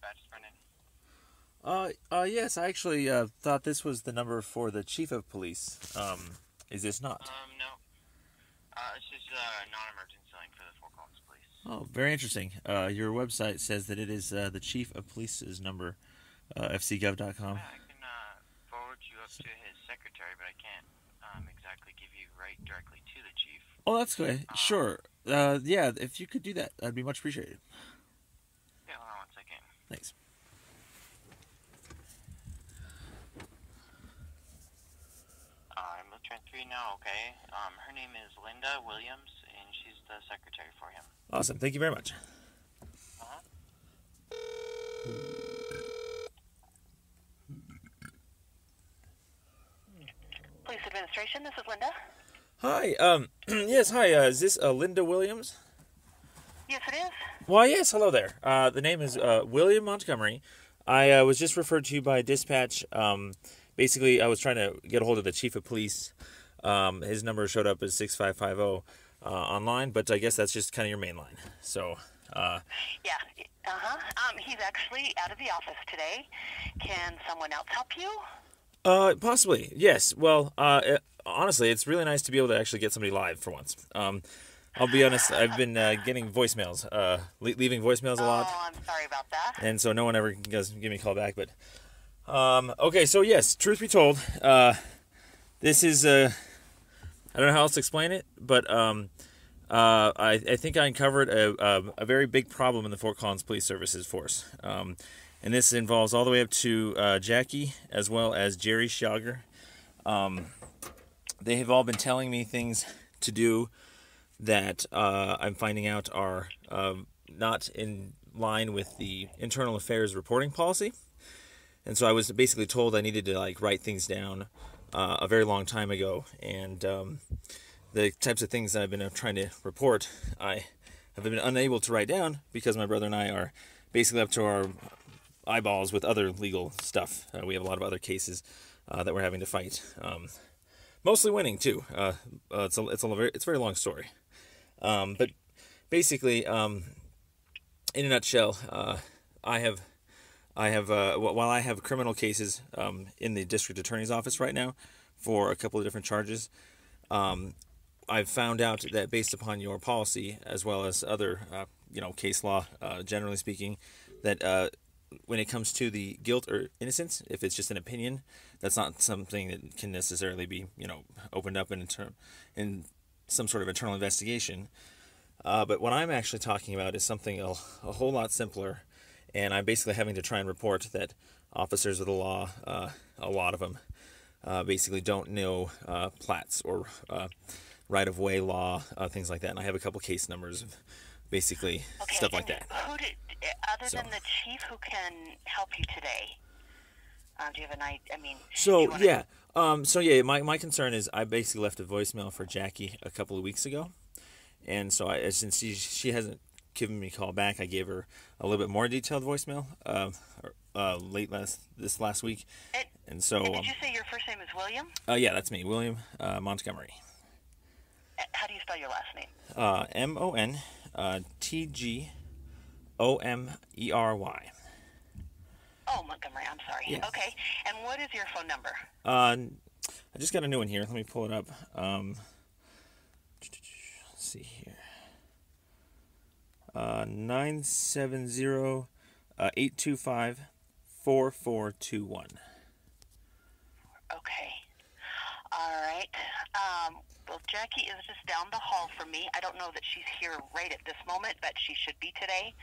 Brendan? Uh, uh, yes, I actually uh, thought this was the number for the chief of police. Um, is this not? Um, no. Uh, it's just uh, non-emergency line for the Fort Collins Police. Oh, very interesting. Uh, your website says that it is uh, the chief of police's number, uh, fcgov.com. Yeah, I can uh, forward you up to his secretary, but I can't um, exactly give you right directly to the chief. Oh, that's good. Sure. Uh, yeah, if you could do that, that'd be much appreciated. Yeah, hold on one second. Thanks. I'm transferring now, okay? Um, her name is Linda Williams, and she's the secretary for him. Awesome. Thank you very much. Uh-huh. Police Administration, this is Linda. Hi. Um. yes. Hi. Uh, is this uh, Linda Williams? Yes, it is. Why, yes. Hello there. Uh, the name is uh, William Montgomery. I uh, was just referred to by dispatch. Um, basically, I was trying to get a hold of the chief of police. Um, his number showed up as six five five zero online, but I guess that's just kind of your main line. So. Uh, Yeah. Uh huh. Um, he's actually out of the office today. Can someone else help you? Uh, possibly, yes. Well, uh, it- honestly, it's really nice to be able to actually get somebody live for once. Um, I'll be honest, I've been uh, getting voicemails, uh, le- leaving voicemails a lot, Oh, I'm sorry about that. and so no one ever does give me a call back. But, um, okay, so yes, truth be told, uh, this is uh, I don't know how else to explain it, but um, uh, I, I think I uncovered a, a, a very big problem in the Fort Collins Police Services force. Um, and this involves all the way up to uh, Jackie as well as Jerry Schiager. Um, they have all been telling me things to do that uh, I'm finding out are um, not in line with the internal affairs reporting policy. And so I was basically told I needed to like write things down uh, a very long time ago, and um, the types of things that I've been uh, trying to report, I have been unable to write down because my brother and I are basically up to our eyeballs with other legal stuff. Uh, we have a lot of other cases uh, that we're having to fight, um, mostly winning too. Uh, uh, it's a it's a very it's a very long story, um, but basically, um, in a nutshell, uh, I have I have uh, while I have criminal cases um, in the district attorney's office right now for a couple of different charges. Um, I've found out that based upon your policy as well as other, uh, you know, case law, uh, generally speaking, that uh, when it comes to the guilt or innocence, if it's just an opinion, that's not something that can necessarily be, you know, opened up in term in some sort of internal investigation. Uh, but what I'm actually talking about is something a, a whole lot simpler, and I'm basically having to try and report that officers of the law, uh, a lot of them, uh, basically don't know uh, plats or uh, right of way law, uh, things like that. And I have a couple case numbers of basically Okay. stuff like that. Who did, other So- than the chief, who can help you today? Uh, do you have an idea? I mean, So wanna- yeah, um, so yeah, my, my concern is I basically left a voicemail for Jackie a couple of weeks ago, and so I since she she hasn't given me a call back, I gave her a little bit more detailed voicemail um, or, uh, late last this last week, And- and so and um, did you say your first name is William? uh, yeah, that's me, William uh, Montgomery, Uh, How do you spell your last name? uh, M O N uh, T G O M E R Y. Oh, Montgomery. I'm sorry. Yes. Okay. And what is your phone number? Uh, I just got a new one here. Let me pull it up. Um, let's see here. Uh, 970 uh, 825 4421. Okay. All right. Um, well, Jackie is just down the hall from me. I don't know that she's here right at this moment, but she should be today.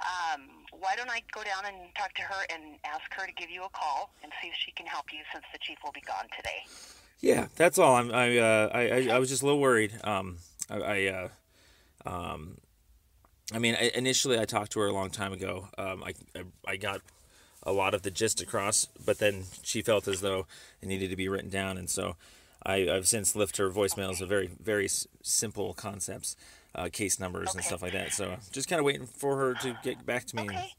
Um, why don't I go down and talk to her and ask her to give you a call and see if she can help you since the chief will be gone today. Yeah, that's all. I'm, I, uh, I, I, I was just a little worried. Um, I, I, uh, um, I mean, I, initially I talked to her a long time ago. Um, I, I, I got a lot of the gist across, but then she felt as though it needed to be written down, and so I, I've since left her voicemails of very, very s- simple concepts, uh, case numbers and stuff like that. So just kind of waiting for her to get back to me. and-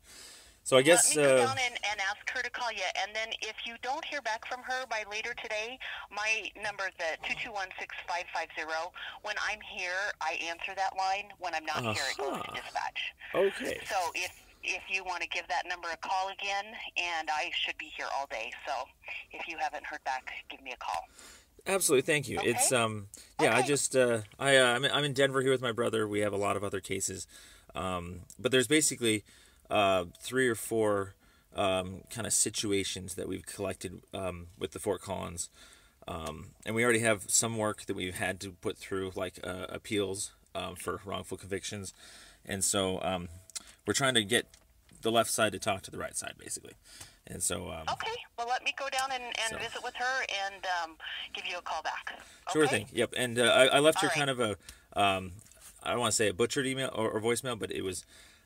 so I guess. Let me go Uh, down and, and ask her to call you. And then if you don't hear back from her by later today, my number is the 2216550. When I'm here, I answer that line. When I'm not here, it goes to Uh-huh. dispatch. okay. So if if you want to give that number a call again, and I should be here all day. So if you haven't heard back, give me a call. Absolutely, thank you. Okay. It's um, yeah, I just uh, I uh, I'm, I'm in Denver here with my brother. We have a lot of other cases, um, but there's basically uh, three or four um, kind of situations that we've collected um, with the Fort Collins, um, and we already have some work that we've had to put through, like uh, appeals um, for wrongful convictions, and so um, we're trying to get the left side to talk to the right side, basically, and so um, Okay. Well, let me go down and, and So- visit with her and um, give you a call back. Sure thing. Yep. And uh, I, I left her All right. kind of a, um, I don't want to say a butchered email or, or voicemail, but it was,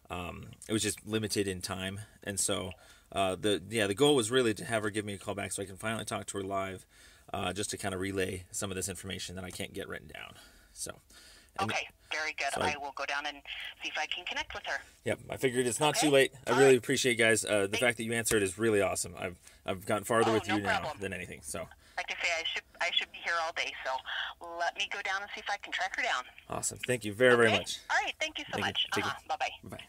um, it was just limited in time, and so uh, the yeah the goal was really to have her give me a call back so I can finally talk to her live, uh, just to kind of relay some of this information that I can't get written down. So. Okay. Very good. So I- I will go down and see if I can connect with her. Yep, I figured it's not too late. I All really right. appreciate you guys. Uh, the fact that you answered is really awesome. I've I've gotten farther Oh, with no you now problem. than anything. So Like I say, I should I should be here all day. So let me go down and see if I can track her down. awesome. Thank you very very much. All right. Thank you so Thank much. Take Uh-huh. care. Bye bye. Bye.